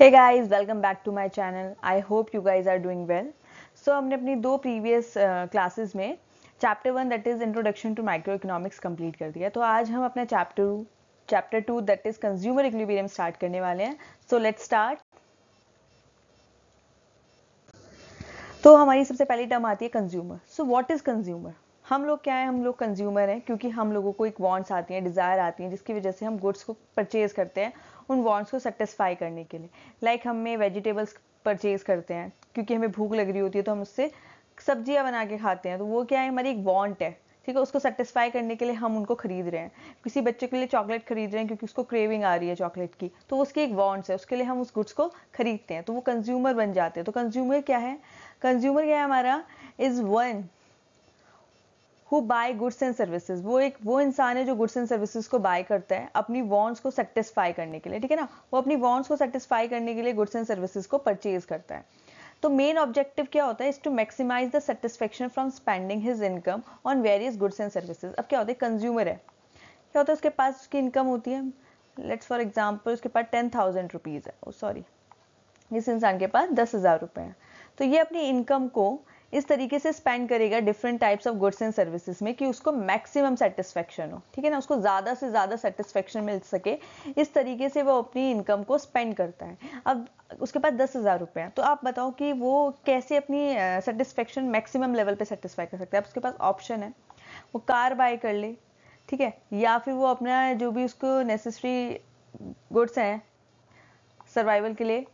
Hey guys welcome back to my channel I hope you guys are doing well so हमने अपनी दो previous classes uh, में chapter one that is introduction to micro economics complete कर दिया। तो आज हम अपना chapter chapter two that is consumer equilibrium start करने वाले हैं। सो लेट्स स्टार्ट तो हमारी सबसे पहली टर्म आती है consumer so what is consumer हम लोग क्या है? हम लोग कंज्यूमर हैं क्योंकि हम लोगों को एक वांट्स आती हैं डिज़ायर आती हैं जिसकी वजह से हम गुड्स को परचेज करते हैं। उन वांट्स को सेटिस्फाई करने के लिए। लाइक like हमें वेजिटेबल्स परचेज करते हैं, क्योंकि हमें भूख लग रही होती है तो हम उससे सब्ज़ियाँ बना के खाते हैं। तो वो क्या है, हमारी एक वॉन्ट है, ठीक है? उसको सेटिस्फाई करने के लिए हम उनको खरीद रहे हैं। किसी बच्चे के लिए चॉकलेट खरीद रहे हैं, क्योंकि उसको क्रेविंग आ रही है चॉकलेट की तो उसकी एक वॉन्ट्स है। उसके लिए हम उस गुड्स को खरीदते हैं। तो वो कंज्यूमर बन जाते हैं। तो कंज्यूमर क्या है? कंज्यूमर क्या है हमारा? Is one who buy goods and services वो एक वो इंसान है जो गुड्स एंड सर्विसेज़ को बाय करता है अपनी वॉन्ट्स को सेटिस्फाई करने के लिए ठीक है ना? वो अपनी वॉन्ट्स को सेटिस्फाई करने के लिए गुड्स एंड सर्विसेज़ को परचेज करता है। तो मेन ऑब्जेक्टिव क्या होता है? Is to maximize the satisfaction from spending his income on various goods and services अब क्या होता है? कंज्यूमर है। क्या होता है? उसके पास उसकी इनकम होती है। लेट्स फॉर एग्ज़ाम्पल उसके पास टेन थाउज़ेंड रुपीज़ है। सॉरी oh, इस इंसान के पास दस हज़ार रुपये हैं। तो ये अपनी इनकम को इस तरीके से स्पेंड करेगा different types of goods and services में कि उसको मैक्सिमम सेटिस्फेक्शन हो। ठीक है ना? उसको ज़्यादा से ज़्यादा सेटिस्फेक्शन मिल सके। इस तरीके से वो अपनी इनकम को स्पेंड करता है। अब उसके पास दस हज़ार रुपये हैं। तो आप बताओ कि वो कैसे अपनी सेटिस्फेक्शन मैक्सिमम लेवल पे सेटिस्फाई कर सकता है? उसके पास ऑप्शन है। वो कार बाय कर ले। ठीक है? या फिर वो अपना जो भी उसको नेसेसरी गुड्स हैं सर्वाइवल के लिए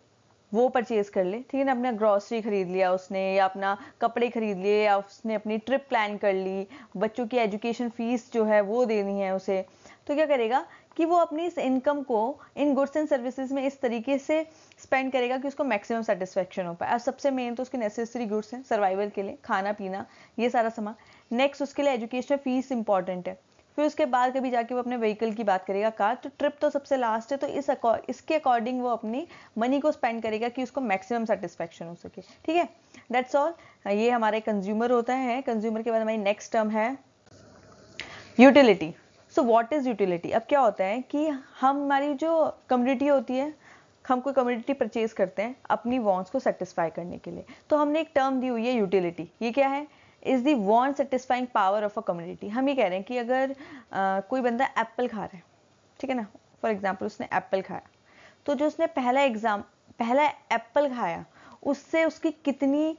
वो परचेज कर ले। ठीक है ना? अपना ग्रॉसरी खरीद लिया उसने, या अपना कपड़े खरीद लिए, या उसने अपनी ट्रिप प्लान कर ली, बच्चों की एजुकेशन फ़ीस जो है वो देनी है उसे। तो क्या करेगा कि वो अपनी इस इनकम को इन गुड्स एंड सर्विसेज़ में इस तरीके से स्पेंड करेगा कि उसको मैक्सिमम सेटिस्फेक्शन हो पाए। और सबसे मेन तो उसके नेसेसरी गुड्स हैं सर्वाइवल के लिए, खाना, पीना, ये सारा सामान। नेक्स्ट उसके लिए एजुकेशन फ़ीस इंपॉर्टेंट है। फिर उसके बाद कभी जाके वो अपने व्हीकल की बात करेगा, कार तो ट्रिप तो सबसे लास्ट है तो इस इसके अकॉर्डिंग वो अपनी मनी को स्पेंड करेगा कि उसको मैक्सिमम सेटिस्फेक्शन हो सके, ठीक है? दैट्स ऑल ये हमारे कंज्यूमर होता है कंज्यूमर के बाद हमारी नेक्स्ट टर्म है utility so what is utility अब क्या होता है कि हम, हमारी जो कम्युनिटी होती है, हम कोई कम्युनिटी परचेज करते हैं अपनी वॉन्ट्स को सेटिस्फाई करने के लिए। तो हमने एक टर्म दी हुई है यूटिलिटी ये क्या है? Is the want satisfying power of a commodity हम ये कह रहे हैं कि अगर आ, कोई बंदा एप्पल खा रहा है ठीक है ना? फॉर एग्ज़ाम्पल उसने एप्पल खाया। तो जो उसने पहला एग्ज़ाम पहला एप्पल खाया उससे उसकी कितनी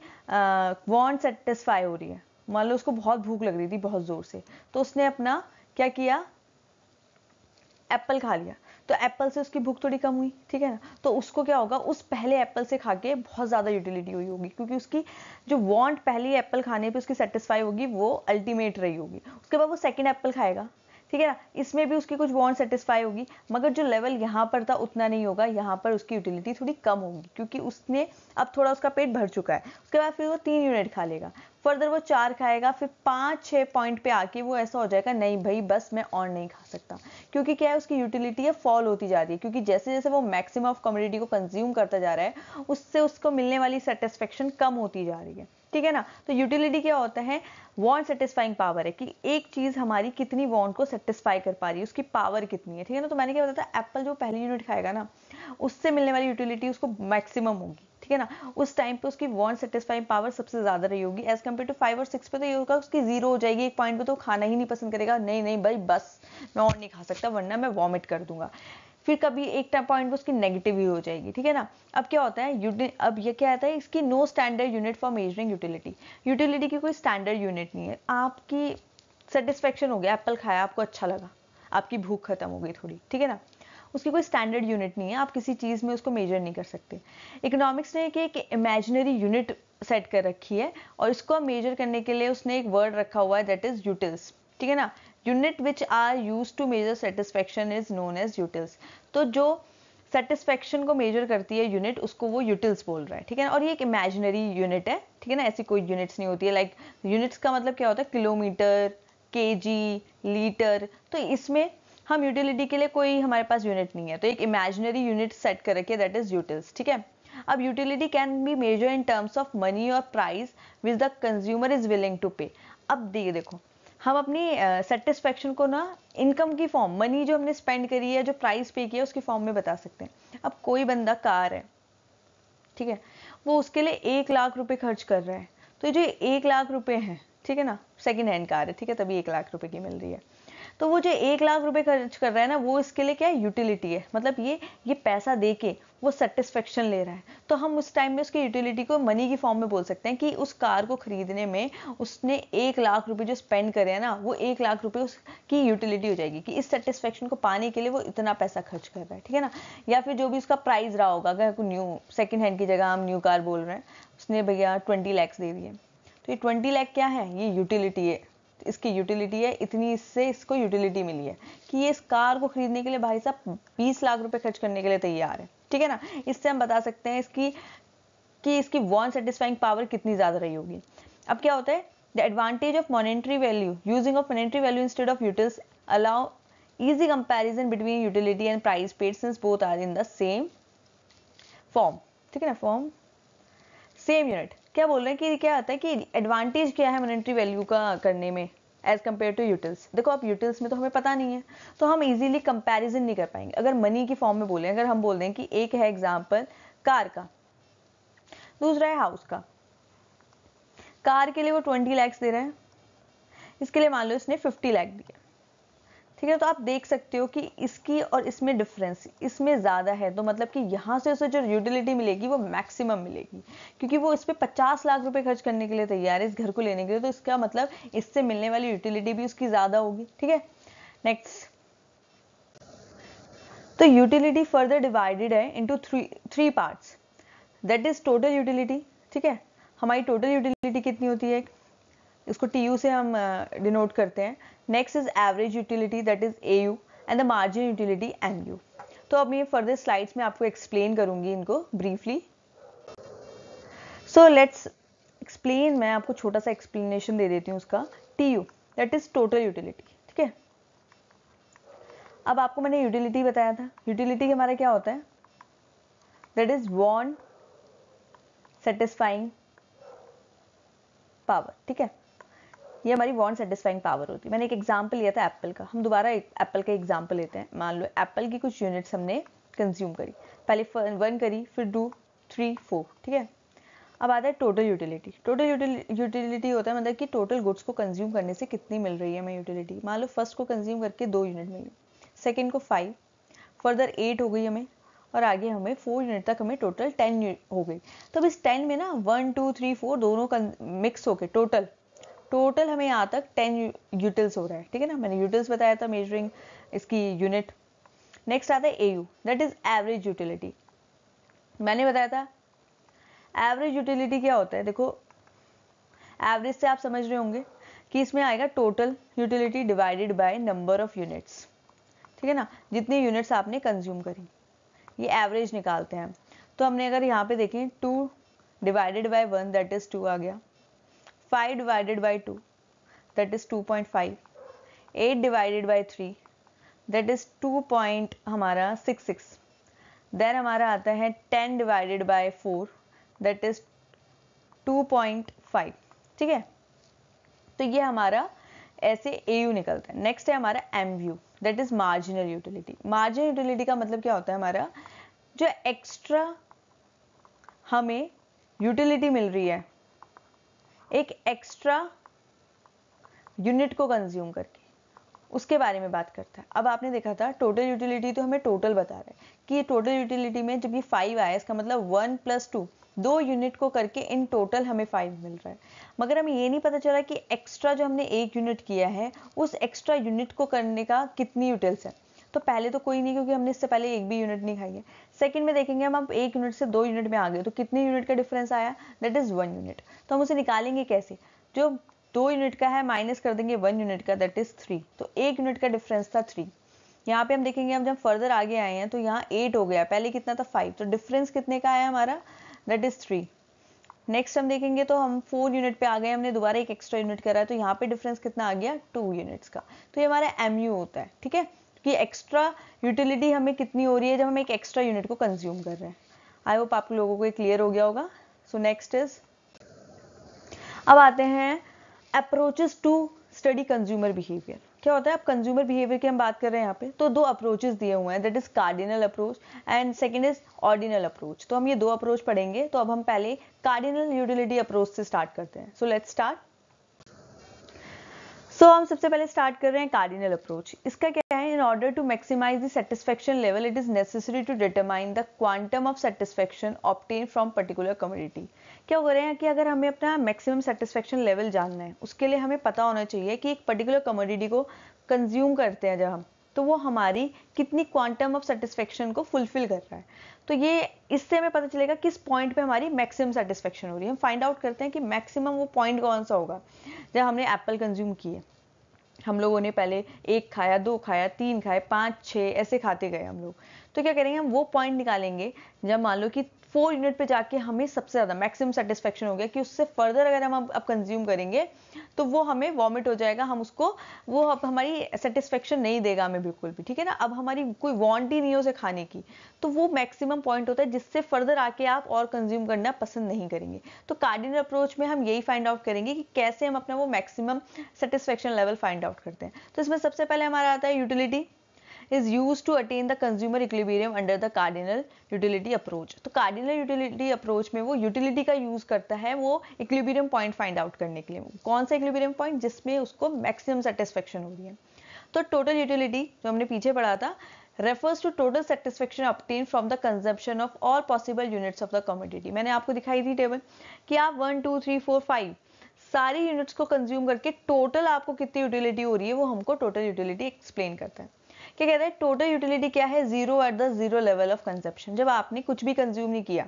वॉन्ट सेटिस्फाई हो रही है? मान लो उसको बहुत भूख लग रही थी बहुत ज़ोर से तो उसने अपना क्या किया? एप्पल खा लिया। तो एप्पल से उसकी भूख थोड़ी कम हुई, ठीक है ना? तो उसको क्या होगा, उस पहले एप्पल से खा के बहुत ज़्यादा यूटिलिटी हुई होगी, क्योंकि उसकी जो वांट पहली एप्पल खाने पे उसकी सेटिस्फाई होगी, वो अल्टीमेट रही होगी। उसके बाद वो सेकंड एप्पल खाएगा। ठीक है ना? इसमें भी उसकी कुछ वॉन्ट सेटिस्फाई होगी, मगर जो लेवल यहाँ पर था उतना नहीं होगा, यहाँ पर उसकी यूटिलिटी थोड़ी कम होगी, क्योंकि उसने अब थोड़ा उसका पेट भर चुका है। उसके बाद फिर वो तीन यूनिट खा लेगा। फर्दर वो चार खाएगा, फिर पाँच छः पॉइंट पे आके वो ऐसा हो जाएगा, नहीं भाई, बस मैं और नहीं खा सकता। क्योंकि क्या है, उसकी यूटिलिटी है फॉल होती जा रही है, क्योंकि जैसे जैसे वो मैक्सिमम ऑफ़ कम्युनिटी को कंज्यूम करता जा रहा है, उससे उसको मिलने वाली सेटिस्फेक्शन कम होती जा रही है। ठीक है ना? तो यूटिलिटी क्या होता है? वॉन्ट सेटिस्फाइंग पावर है कि एक चीज़ हमारी कितनी वॉन्ट को सेटिस्फाई कर पा रही है, उसकी पावर कितनी है, ठीक है ना? तो मैंने क्या बताया था एप्पल जो पहली यूनिट खाएगा ना, उससे मिलने वाली यूटिलिटी उसको मैक्सिमम होगी, ठीक है ना? उस टाइम पे उसकी वॉन्ट सेटिस्फाइंग पावर सबसे ज़्यादा रही होगी। एज कंपेयर टू फाइव और सिक्स पे तो ये होगा, उसकी ज़ीरो हो जाएगी। एक पॉइंट पे तो खाना ही नहीं पसंद करेगा। नहीं नहीं, भाई, बस, मैं और नहीं खा सकता, वरना मैं वॉमिट कर दूँगा। फिर कभी एक टाइम पॉइंट उसकी नेगेटिव ही हो जाएगी, ठीक है ना? अब क्या होता है अब ये क्या आता है, इसकी no standard unit for measuring utility utility की कोई स्टैंडर्ड यूनिट नहीं है। आपकी सेटिस्फेक्शन हो गया एप्पल खाया, आपको अच्छा लगा। आपकी भूख खत्म हो गई थोड़ी, ठीक है ना? उसकी कोई स्टैंडर्ड यूनिट नहीं है, आप किसी चीज़ में उसको मेजर नहीं कर सकते। इकोनॉमिक्स ने एक इमेजिनरी यूनिट सेट कर रखी है और इसको मेजर करने के लिए उसने एक वर्ड रखा हुआ है दैट इज़ यूटिल्स ठीक है ना? Unit which are use to measure satisfaction is known as utils तो जो सेटिस्फेक्शन को मेजर करती है यूनिट उसको वो यूटिल्स बोल रहा है ठीक है ना? और ये एक इमेजिनरी यूनिट है ठीक है ना? ऐसी कोई यूनिट्स नहीं होती है। लाइक like, यूनिट्स का मतलब क्या होता है? किलोमीटर के लीटर तो इसमें हम यूटिलिटी के लिए कोई हमारे पास यूनिट नहीं है। तो एक इमेजिनरी यूनिट सेट कर रखिए दैट इज़ यूटिल्स ठीक है? अब utility can be measure in terms of money और price which the consumer is willing to pay अब देखिए देखो हम अपनी सेटिस्फेक्शन uh, को ना इनकम की फॉर्म मनी जो हमने स्पेंड करी है जो प्राइस पे किया है उसकी फॉर्म में बता सकते हैं। अब कोई बंदा कार है ठीक है वो उसके लिए एक लाख रुपए खर्च कर रहा है। तो ये जो एक लाख रुपए हैं ठीक है ना सेकेंड हैंड कार है ठीक है तभी एक लाख रुपए की मिल रही है। तो वो जो एक लाख रुपए खर्च कर रहा है ना, वो इसके लिए क्या है? यूटिलिटी है। मतलब ये ये पैसा दे के वो सेटिस्फेक्शन ले रहा है। तो हम उस टाइम में उसकी यूटिलिटी को मनी की फॉर्म में बोल सकते हैं कि उस कार को खरीदने में उसने एक लाख रुपए जो स्पेंड करे हैं ना, वो एक लाख रुपए उसकी यूटिलिटी हो जाएगी कि इस सेटिस्फेक्शन को पाने के लिए वो इतना पैसा खर्च कर रहा है, ठीक है ना? या फिर जो भी उसका प्राइस रहा होगा, अगर कोई न्यू सेकेंड हैंड की जगह हम न्यू कार बोल रहे हैं, उसने भैया ट्वेंटी लैक्स दे दिए। तो ये ट्वेंटी लैख क्या है? ये यूटिलिटी है। इसकी यूटिलिटी है, इतनी इससे इसको यूटिलिटी मिली है कि ये इस कार को खरीदने के लिए भाई साहब 20 लाख रुपए खर्च करने के लिए तैयार है। ठीक है ना? इससे हम बता सकते हैं इसकी, कि इसकी वॉन सेटिस्फाइंग पावर कितनी ज़्यादा रही होगी। अब क्या होता है? The advantage of monetary value using of monetary value instead of utils allow easy comparison between utility and price paid since both in the same form ठीक है ना? फॉर्म सेम यूनिट क्या बोल रहे हैं कि क्या आता है कि एडवांटेज क्या है मॉनेटरी वैल्यू का करने में एज कंपेयर टू यूटिल्स देखो आप यूटिल्स में तो हमें पता नहीं है तो हम इजीली कंपैरिजन नहीं कर पाएँगे। अगर मनी की फॉर्म में बोले अगर हम बोल दें कि एक है एग्ज़ाम्पल कार का, दूसरा है हाउस का। कार के लिए वो ट्वेंटी लैक्स दे रहे हैं, इसके लिए मान लो इसने फिफ्टी लैख दिया। ठीक है तो आप देख सकते हो कि इसकी और इसमें डिफरेंस इसमें ज़्यादा है। तो मतलब कि यहाँ से उसे जो यूटिलिटी मिलेगी, वो मैक्सिमम मिलेगी। क्योंकि वो इस पर पचास लाख रुपए खर्च करने के लिए तैयार है, इस घर को लेने के लिए। तो इसका मतलब इससे मिलने वाली यूटिलिटी भी उसकी ज़्यादा होगी, ठीक है? नेक्स्ट तो यूटिलिटी फर्दर डिवाइडेड है into three three parts that is total utility ठीक है? हमारी टोटल यूटिलिटी कितनी होती है? इसको टी यू से हम डिनोट करते हैं। Next is average utility that is A U and the margin utility M U तो अब मैं फर्दर स्लाइड्स में आपको एक्सप्लेन करूँगी इनको ब्रीफली सो लेट्स एक्सप्लेन मैं आपको छोटा सा एक्सप्लेनेशन दे देती हूँ उसका. T U that is total utility ठीक है? अब आपको मैंने यूटिलिटी बताया था. यूटिलिटी के हमारा क्या होता है? That is want satisfying power ठीक है? ये हमारी वॉन्ट सेटिस्फाइंग पावर होती है। मैंने एक एग्ज़ाम्पल लिया था एप्पल का। हम दोबारा एप्पल का एग्ज़ाम्पल लेते हैं। मान लो एप्पल की कुछ यूनिट्स हमने कंज्यूम करी। पहले वन करी, फिर टू थ्री फोर ठीक है? अब आता है टोटल यूटिलिटी टोटल यूटिलिटी होता है मतलब कि टोटल गुड्स को कंज्यूम करने से कितनी मिल रही है हमें यूटिलिटी मान लो फ़र्स्ट को कंज्यूम करके दो यूनिट मिली। सेकेंड को फाइव फर्दर एट हो गई हमें। और आगे हमें फोर यूनिट तक हमें टोटल टेन हो गई। तो अब इस टेन में ना वन टू थ्री फोर दोनों मिक्स होके टोटल टोटल हमें यहाँ तक टेन यूटिल्स हो रहा है, ठीक है ना? मैंने यूटिल्स बताया था मेजरिंग इसकी यूनिट नेक्स्ट आता है A U that is average utility मैंने बताया था एवरेज यूटिलिटी क्या होता है? देखो एवरेज से आप समझ रहे होंगे कि इसमें आएगा total utility divided by number of units ठीक है ना? जितनी यूनिट्स आपने कंज्यूम करी, ये एवरेज निकालते हैं तो हमने अगर यहाँ पे देखें two divided by one that is two आ गया। 5 divided by 2 that is 2.5 8 divided by 3 that is 2 point हमारा 66 देन हमारा आता है 10 divided by 4 that is 2.5 ठीक है? तो ये हमारा ऐसे ए यू निकलता है। नेक्स्ट है हमारा M U that is marginal utility marginal utility का मतलब क्या होता है हमारा? जो एक्स्ट्रा हमें यूटिलिटी मिल रही है एक एक्स्ट्रा यूनिट को कंज्यूम करके। उसके बारे में बात करता है। अब आपने देखा था टोटल यूटिलिटी तो हमें टोटल बता रहा है कि टोटल यूटिलिटी में जब ये फाइव आया, इसका मतलब वन प्लस टू दो यूनिट को करके इन टोटल हमें फाइव मिल रहा है। मगर हमें ये नहीं पता चला कि एक्स्ट्रा जो हमने एक यूनिट किया है, उस एक्स्ट्रा यूनिट को करने का कितनी यूटिल्स है। तो पहले तो कोई नहीं, क्योंकि हमने इससे पहले एक भी यूनिट नहीं खाई है। सेकंड में देखेंगे हम, अब एक यूनिट से दो यूनिट में आ गए तो कितने यूनिट का डिफरेंस आया? दैट इज़ वन यूनिट तो हम उसे निकालेंगे कैसे? जो दो यूनिट का है माइनस कर देंगे वन यूनिट का दैट इज़ थ्री तो एक यूनिट का डिफरेंस था थ्री यहाँ पे हम देखेंगे, हम जब फर्दर आगे आए हैं तो यहाँ एट हो गया। पहले कितना था फाइव तो डिफरेंस कितने का आया हमारा? दैट इज़ थ्री नेक्स्ट हम देखेंगे तो हम फोर यूनिट पे आ गए, हमने दोबारा एक एक्स्ट्रा यूनिट करा है तो यहाँ पे डिफरेंस कितना आ गया? टू यूनिट्स का. तो ये हमारा MU होता है, ठीक है? कि एक्स्ट्रा यूटिलिटी हमें कितनी हो रही है जब हम एक एक्स्ट्रा यूनिट को कंज्यूम कर रहे हैं। आई होप आप लोगों को ये क्लियर हो गया होगा। सो नेक्स्ट इज़ अब आते हैं approaches to study consumer behaviour क्या होता है? आप कंज्यूमर बिहेवियर की हम बात कर रहे हैं यहाँ पे तो दो अप्रोचेस दिए हुए हैं। That is cardinal approach and second is ordinal approach तो हम ये दो अप्रोच पढ़ेंगे तो अब हम पहले कार्डिनल यूटिलिटी अप्रोच से स्टार्ट करते हैं। So let's start so so, हम सबसे पहले स्टार्ट कर रहे हैं कार्डिनल अप्रोच इसका क्या है? In order to maximize the satisfaction level it is necessary to determine the quantum of satisfaction obtain from particular commodity क्या हो रहे हैं कि अगर हमें अपना मैक्सिमम सेटिस्फेक्शन लेवल जानना है उसके लिए हमें पता होना चाहिए कि एक पर्टिकुलर कम्युनिटी को कंज्यूम करते हैं जब हम। तो वो हमारी कितनी क्वांटम ऑफ़ सेटिस्फेक्शन को फुलफिल कर रहा है। तो ये इससे हमें पता चलेगा किस पॉइंट पे हमारी मैक्सिमम सेटिस्फेक्शन हो रही है। हम फाइंड आउट करते हैं कि मैक्सिमम वो पॉइंट कौन सा होगा। जब हमने एप्पल कंज्यूम किए, हम लोगों ने पहले एक खाया, दो खाया, तीन खाए, पाँच छः ऐसे खाते गए हम लोग। तो क्या करेंगे? हम वो पॉइंट निकालेंगे। जब मान लो कि फोर यूनिट पे जाके हमें सबसे ज़्यादा मैक्सिमम सेटिस्फेक्शन हो गया कि उससे फर्दर अगर हम अब कंज्यूम करेंगे तो वो हमें वॉमिट हो जाएगा, हम उसको, वो अब हमारी सेटिस्फेक्शन नहीं देगा हमें बिल्कुल भी, ठीक है ना? अब हमारी कोई वॉन्ट ही नहीं है उसे खाने की तो वो मैक्सिमम पॉइंट होता है जिससे फर्दर आके आप और कंज्यूम करना पसंद नहीं करेंगे। तो कार्डिनल अप्रोच में हम यही फाइंड आउट करेंगे कि कैसे हम अपना वो maximum satisfaction level find out करते हैं। तो इसमें सबसे पहले हमारा आता है utility is used to attain the consumer equilibrium under the cardinal utility approach तो cardinal utility approach में वो utility का use करता है वो equilibrium point find out करने के लिए कौन सा equilibrium point जिसमें उसको maximum satisfaction हो रही है तो total utility जो हमने पीछे पढ़ा था refers to total satisfaction obtained from the consumption of all possible units of the commodity मैंने आपको दिखाई थी टेबल कि आप one two three four five सारी यूनिट्स को कंज्यूम करके टोटल आपको कितनी यूटिलिटी हो रही है वो हमको टोटल यूटिलिटी एक्सप्लेन करता है क्या कहते हैं टोटल यूटिलिटी क्या है? Zero at the zero level of consumption जब आपने कुछ भी कंज्यूम नहीं किया,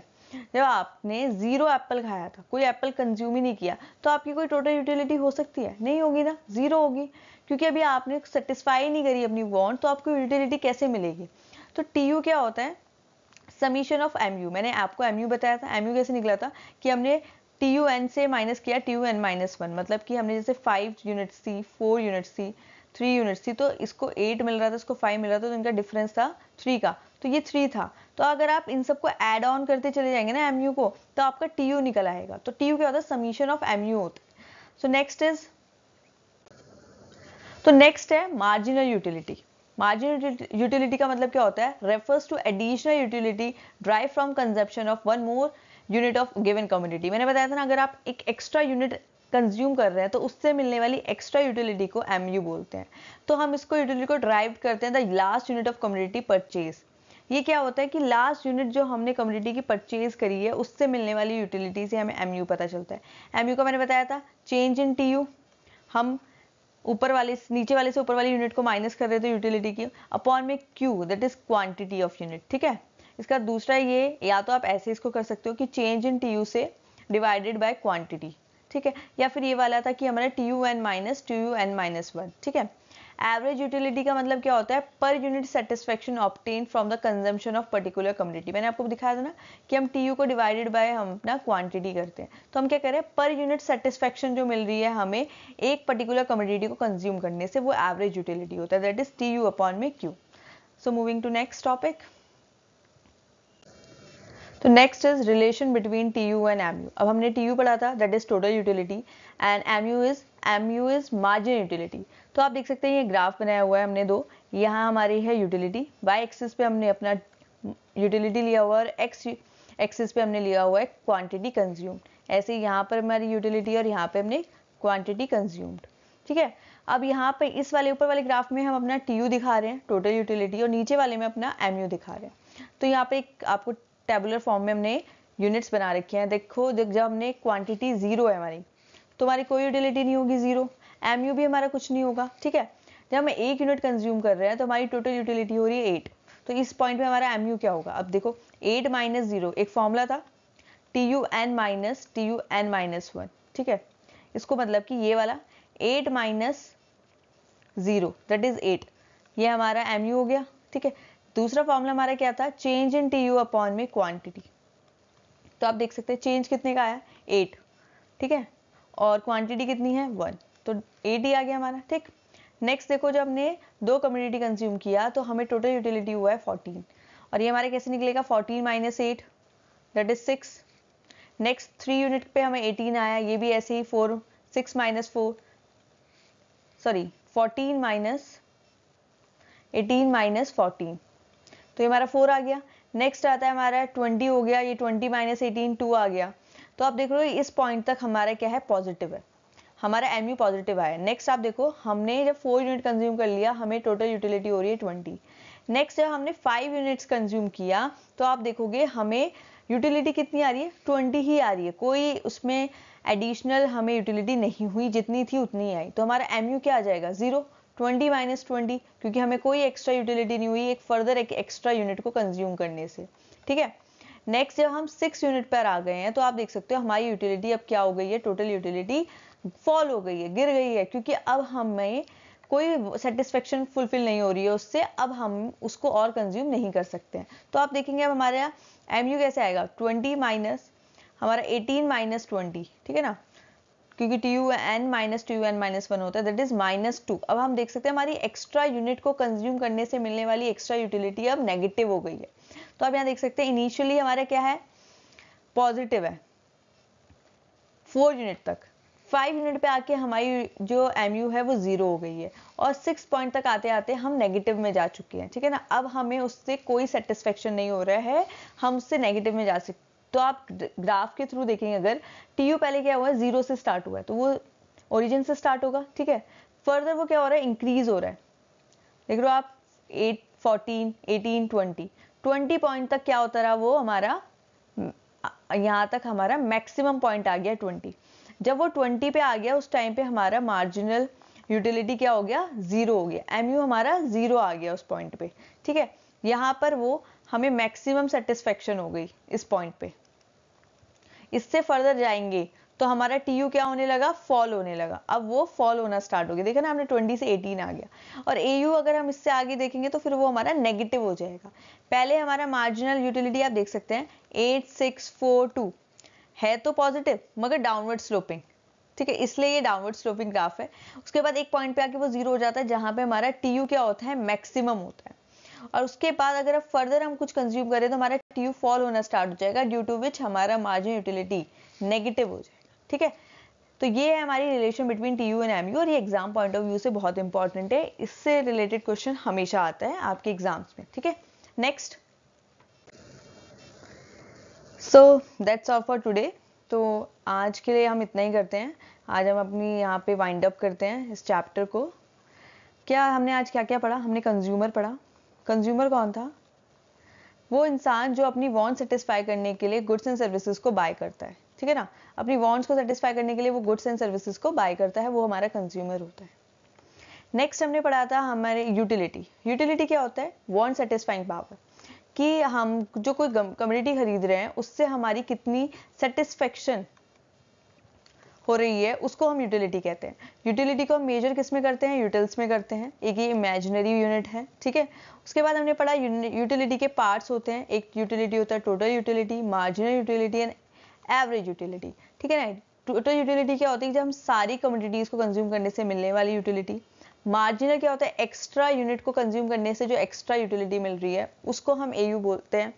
जब आपने ज़ीरो एप्पल खाया था, कोई एप्पल कंज्यूम ही नहीं किया तो आपकी कोई टोटल यूटिलिटी हो सकती है? नहीं होगी ना? ज़ीरो होगी। क्योंकि अभी आपने सेटिस्फाई नहीं करी अपनी वॉन्ट तो आपको यूटिलिटी कैसे मिलेगी? तो टीयू क्या होता है? समीशन ऑफ़ एम यू मैंने आपको एम यू बताया था। एम यू कैसे निकला था? कि हमने टी यू एन से माइनस किया T U N minus one मतलब कि हमने जैसे फाइव यूनिट्स थी फोर यूनिट्स थी थ्री यूनिट्स थी तो इसको एट मिल रहा था, इसको फाइव मिल रहा था तो इनका डिफरेंस था थ्री का। तो ये थ्री था। तो अगर आप इन सबको एड ऑन करते चले जाएँगे ना एमयू को तो आपका टी निकल आएगा। तो टी क्या होता है? समीशन ऑफ़ एम होता है। सो नेक्स्ट इज़ तो नेक्स्ट है मार्जिनल यूटिलिटी मार्जिनल यूटिलिटी का मतलब क्या होता है? Refers to additional utility derive from consumption of one more unit of given commodity मैंने बताया था ना, अगर आप एक एक्स्ट्रा यूनिट कंज्यूम कर रहे हैं तो उससे मिलने वाली एक्स्ट्रा यूटिलिटी को एमयू बोलते हैं। तो हम इसको यूटिलिटी को ड्राइव करते हैं the last unit of commodity purchase ये क्या होता है कि लास्ट यूनिट जो हमने कम्युनिटी की परचेज करी है, उससे मिलने वाली यूटिलिटी से हमें एमयू पता चलता है। एम का मैंने बताया था चेंज इन टीयू हम ऊपर वाले, नीचे वाले से ऊपर वाली यूनिट को माइनस कर रहे थे यूटिलिटी की अपॉन में Q that is quantity of unit ठीक है? इसका दूसरा ये, या तो आप ऐसे इसको कर सकते हो कि चेंज इन टीयू से डिवाइडेड बाय क्वांटिटी ठीक है? या फिर ये वाला था कि हमारा T U N minus T U N minus one ठीक है? एवरेज यूटिलिटी का मतलब क्या होता है? Per unit satisfaction obtain from the consumption of particular commodity मैंने आपको दिखाया था ना कि हम टी यू को डिवाइडेड बाय हम अपना क्वांटिटी करते हैं। तो हम क्या करें? पर यूनिट सेटिस्फेक्शन जो मिल रही है हमें एक पर्टिकुलर कम्युनिटी को कंज्यूम करने से वो एवरेज यूटिलिटी होता है। That is T U upon में Q so moving to next topic तो next is relation between T U and M U अब हमने टी यू पढ़ा था that is total utility and M U is M U is margin utility तो आप देख सकते हैं, ये ग्राफ बनाया हुआ है हमने दो। यहाँ हमारी है यूटिलिटी बाई एक्सिस पे हमने अपना यूटिलिटी लिया हुआ और एक्स एक्सिस पे हमने लिया हुआ है क्वांटिटी कंज्यूम ऐसे यहाँ पर हमारी यूटिलिटी और यहाँ पे हमने क्वांटिटी कंज्यूम्ड ठीक है? अब यहाँ पे इस वाले ऊपर वाले ग्राफ में हम अपना टी यू दिखा रहे हैं टोटल यूटिलिटी और नीचे वाले में अपना एम यू दिखा रहे हैं। तो यहाँ पे एक आपको टेबुलर फॉर्म में हमने यूनिट्स बना रखे हैं। देखो जब हमने क्वांटिटी ज़ीरो है हमारी तो हमारी कोई यूटिलिटी नहीं होगी ज़ीरो एम भी हमारा कुछ नहीं होगा, ठीक है? जब हम एक यूनिट कंज्यूम कर रहे हैं तो हमारी टोटल यूटिलिटी हो रही है एट तो इस पॉइंट पे हमारा एमयू क्या होगा? अब देखो एट माइनस ज़ीरो एक फॉर्मूला था T U N minus T U N minus one ठीक है? इसको मतलब कि ये वाला eight minus zero that is eight ये हमारा एम हो गया, ठीक है? दूसरा फॉर्मूला हमारा क्या था? Change in T U upon में क्वांटिटी तो आप देख सकते हैं चेंज कितने का आया? एट ठीक है? और क्वांटिटी कितनी है? वन तो एट ही आ गया हमारा, ठीक? नेक्स्ट देखो, जब हमने दो कम्युनिटी कंज्यूम किया तो हमें टोटल यूटिलिटी हुआ है फोर्टीन और ये हमारे कैसे निकलेगा? Fourteen minus eight that is six next three unit पे हमें एटीन आया, ये भी ऐसे ही four six minus four sorry fourteen minus eighteen minus fourteen तो ये हमारा फोर आ गया। नेक्स्ट आता है हमारा ट्वेंटी हो गया, ये ट्वेंटी माइनस एटीन टू आ गया। तो आप देख रहे हो, इस पॉइंट तक हमारा क्या है? पॉजिटिव है। हमारा एम यू पॉजिटिव आया। नेक्स्ट आप देखो, हमने जब फोर यूनिट कंज्यूम कर लिया, हमें टोटल यूटिलिटी हो रही है ट्वेंटी नेक्स्ट जब हमने फाइव यूनिट्स कंज्यूम किया तो आप देखोगे, हमें यूटिलिटी कितनी आ रही है? ट्वेंटी ही आ रही है। कोई उसमें एडिशनल हमें यूटिलिटी नहीं हुई। जितनी थी उतनी आई। तो हमारा एमयू क्या आ जाएगा? ज़ीरो ट्वेंटी माइनस ट्वेंटी, क्योंकि हमें कोई एक्स्ट्रा यूटिलिटी नहीं हुई, एक फर्दर एक एक्स्ट्रा यूनिट को कंज्यूम करने से। ठीक है? नेक्स्ट जब हम सिक्स यूनिट पर आ गए हैं तो आप देख सकते हो हमारी यूटिलिटी अब क्या हो गई है? टोटल यूटिलिटी फॉल हो गई है, गिर गई है, क्योंकि अब हमें कोई सेटिस्फेक्शन फुलफिल नहीं हो रही है उससे, अब हम उसको और कंज्यूम नहीं कर सकते हैं। तो आप देखेंगे अब हमारे यहाँ एम कैसे आएगा? ट्वेंटी माइनस, हमारा एटीन माइनस ट्वेंटी, ठीक है ना? क्योंकि T U N minus T U N minus one होता है दैट इज़ माइनस टू अब हम देख सकते हैं हमारी एक्स्ट्रा यूनिट को कंज्यूम करने से मिलने वाली एक्स्ट्रा यूटिलिटी अब नेगेटिव हो गई है। तो आप यहाँ देख सकते हैं इनिशियली हमारा क्या है? पॉजिटिव है। फोर यूनिट तक। फाइव यूनिट पे आके हमारी जो एमयू है वो ज़ीरो हो गई है। और सिक्स पॉइंट तक आते आते हम नेगेटिव में जा चुके हैं, ठीक है ना? अब हमें उससे कोई सेटिस्फेक्शन नहीं हो रहा है। हम उससे नेगेटिव में जा सकते तो आप ग्राफ के थ्रू देखेंगे अगर टी यू पहले क्या हुआ है ज़ीरो से स्टार्ट हुआ है तो वो ओरिजिन से स्टार्ट होगा, ठीक है? फर्दर वो क्या हो रहा है इंक्रीज हो रहा है। देख हो आप eight fourteen eighteen twenty twenty point तक क्या होता रहा, वो हमारा यहाँ तक हमारा मैक्सिमम पॉइंट आ गया ट्वेंटी जब वो ट्वेंटी पे आ गया, उस टाइम पे हमारा मार्जिनल यूटिलिटी क्या हो गया ज़ीरो हो गया। एमयू हमारा ज़ीरो आ गया उस पॉइंट पे, ठीक है? यहाँ पर वो हमें मैक्सिमम सेटिस्फेक्शन हो गई इस पॉइंट पे। इससे फर्दर जाएँगे तो हमारा टी यू क्या होने लगा? फॉल होने लगा। अब वो फॉल होना स्टार्ट हो गया। देखा ना, हमने 20 से 18 आ गया। और ए यू अगर हम इससे आगे देखेंगे तो फिर वो हमारा नेगेटिव हो जाएगा। पहले हमारा मार्जिनल यूटिलिटी आप देख सकते हैं एट सिक्स फोर टू है तो पॉजिटिव मगर डाउनवर्ड स्लोपिंग ठीक है, इसलिए ये डाउनवर्ड स्लोपिंग ग्राफ है। उसके बाद एक पॉइंट पे आके वो ज़ीरो हो जाता है, जहाँ पे हमारा टी यू क्या होता है मैक्सिमम होता है। और उसके बाद अगर अब फर्दर हम कुछ कंज्यूम करें तो हमारा टी यू फॉल होना स्टार्ट हो जाएगा ड्यू टू विच हमारा मार्जिन यूटिलिटी नेगेटिव हो जाएगा, ठीक है? तो ये है हमारी relation between T U and M U और ये एग्ज़ाम पॉइंट ऑफ़ व्यू से बहुत इंपॉर्टेंट है। इससे रिलेटेड क्वेश्चन हमेशा आता है आपके एग्ज़ाम्स में, ठीक है? Next so that's all for today तो आज के लिए हम इतना ही करते हैं। आज हम अपनी यहाँ पे वाइंड अप करते हैं इस चैप्टर को। क्या हमने आज क्या क्या पढ़ा? हमने कंज्यूमर पढ़ा। कंज्यूमर कौन था? वो इंसान जो अपनी वॉन्ट सेटिस्फाई करने के लिए गुड्स एंड सर्विसेज़ को बाय करता है, ठीक है ना? अपनी वॉन्ट्स को सेटिस्फाई करने के लिए वो गुड्स एंड सर्विसेज़ को बाय करता है, वो हमारा कंज्यूमर होता है। नेक्स्ट हमने पढ़ा था हमारे यूटिलिटी यूटिलिटी क्या होता है? वॉन्ट सेटिस्फाइंग पावर कि हम जो कोई कम्युनिटी खरीद रहे हैं, उससे हमारी कितनी सेटिस्फेक्शन हो रही है, उसको हम यूटिलिटी कहते हैं। यूटिलिटी को हम मेजर किसमें करते हैं? यूटिल्स में करते हैं। एक ये इमेजिनरी यूनिट है, ठीक है? उसके बाद हमने पढ़ा यूटिलिटी के पार्ट्स होते हैं। एक यूटिलिटी होता है total utility marginal utility and average utility ठीक है ना? टोटल यूटिलिटी क्या होती है जब हम सारी कम्युनिटीज को कंज्यूम करने से मिलने वाली यूटिलिटी मार्जिनल क्या होता है? एक्स्ट्रा यूनिट को कंज्यूम करने से जो एक्स्ट्रा यूटिलिटी मिल रही है, उसको हम ए बोलते हैं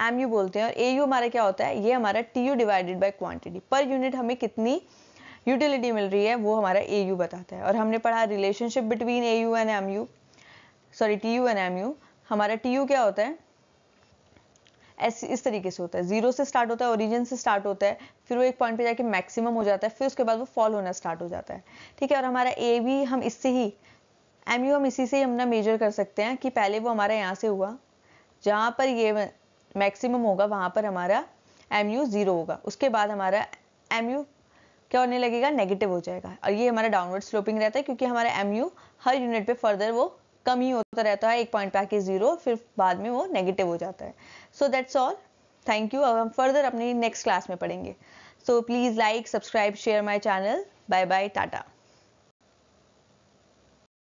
एम बोलते हैं। और ए हमारा क्या होता है? ये हमारा T U divided by quantity per unit हमें कितनी यूटिलिटी मिल रही है, वो हमारा ए यू बताता है। और हमने पढ़ा relationship between A U and M U sorry T U and M U हमारा टी यू क्या होता है? ऐसे इस तरीके से होता है। ज़ीरो से स्टार्ट होता है ओरिजिन से स्टार्ट होता है, फिर वो एक पॉइंट पे जाके मैक्सिमम हो जाता है, फिर उसके बाद वो फॉल होना स्टार्ट हो जाता है। ठीक है, और हमारा ए भी हम इससे ही एम यू हम इसी से ही हम ना मेजर कर सकते हैं कि पहले वो हमारा यहाँ से हुआ, जहाँ पर ये मैक्सिमम होगा, वहाँ पर हमारा एम यू ज़ीरो होगा। उसके बाद हमारा एम यू क्या होने लगेगा? नेगेटिव हो जाएगा। और ये हमारा डाउनवर्ड स्लोपिंग रहता है क्योंकि हमारा एम यू हर यूनिट पे फर्दर वो कम ही होता रहता है। एक पॉइंट पे आके ज़ीरो फिर बाद में वो नेगेटिव हो जाता है। So that's all thank you अब हम फर्दर अपनी नेक्स्ट क्लास में पढ़ेंगे। So please like subscribe share my channel bye bye tata